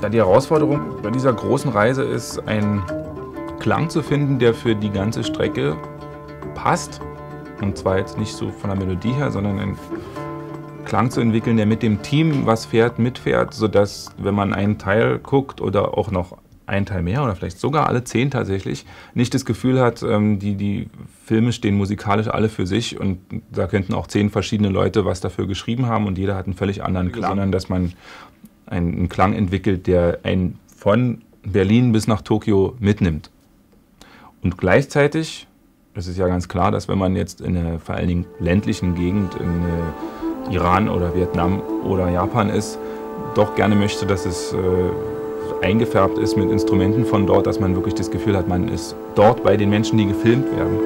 Da die Herausforderung bei dieser großen Reise ist, einen Klang zu finden, der für die ganze Strecke passt. Und zwar jetzt nicht so von der Melodie her, sondern einen Klang zu entwickeln, der mit dem Team, was fährt, mitfährt, sodass, wenn man einen Teil guckt oder auch noch einen Teil mehr oder vielleicht sogar alle zehn tatsächlich, nicht das Gefühl hat, ähm, die, die Filme stehen musikalisch alle für sich und da könnten auch zehn verschiedene Leute was dafür geschrieben haben und jeder hat einen völlig anderen Klang, sondern dass man einen Klang entwickelt, der einen von Berlin bis nach Tokio mitnimmt. Und gleichzeitig, es ist ja ganz klar, dass wenn man jetzt in einer vor allen Dingen ländlichen Gegend in äh, Iran oder Vietnam oder Japan ist, doch gerne möchte, dass es äh, eingefärbt ist mit Instrumenten von dort, dass man wirklich das Gefühl hat, man ist dort bei den Menschen, die gefilmt werden.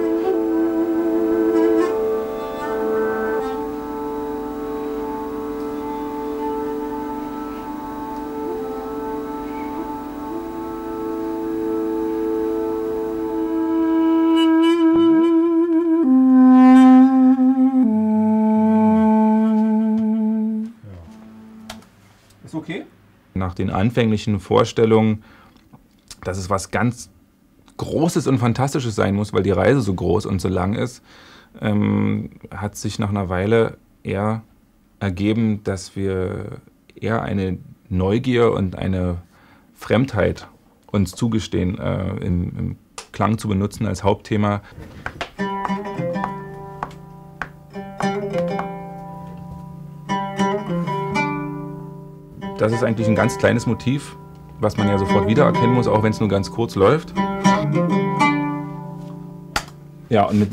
Ist okay? Nach den anfänglichen Vorstellungen, dass es was ganz Großes und Fantastisches sein muss, weil die Reise so groß und so lang ist, ähm, hat sich nach einer Weile eher ergeben, dass wir eher eine Neugier und eine Fremdheit uns zugestehen, äh, im, im Klang zu benutzen als Hauptthema. Das ist eigentlich ein ganz kleines Motiv, was man ja sofort wiedererkennen muss, auch wenn es nur ganz kurz läuft. Ja, und mit,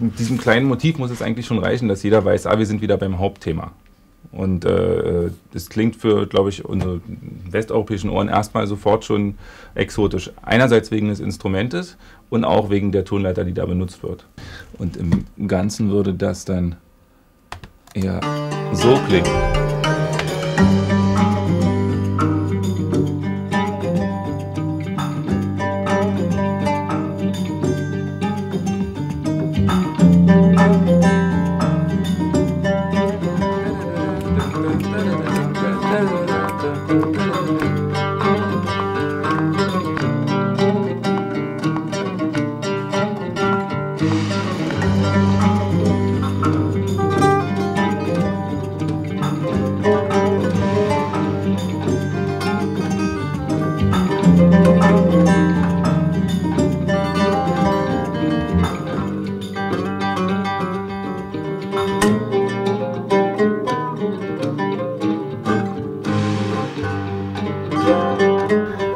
mit, diesem kleinen Motiv muss es eigentlich schon reichen, dass jeder weiß, ah, wir sind wieder beim Hauptthema. Und äh, das klingt für, glaube ich, unsere westeuropäischen Ohren erstmal sofort schon exotisch. Einerseits wegen des Instrumentes und auch wegen der Tonleiter, die da benutzt wird. Und im Ganzen würde das dann eher so klingen.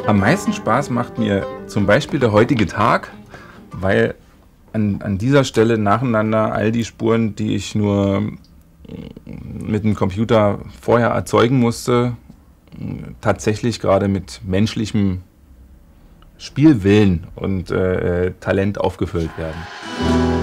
Am meisten Spaß macht mir zum Beispiel der heutige Tag, weil an, an dieser Stelle nacheinander all die Spuren, die ich nur mit dem Computer vorher erzeugen musste, tatsächlich gerade mit menschlichem Spielwillen und äh, Talent aufgefüllt werden.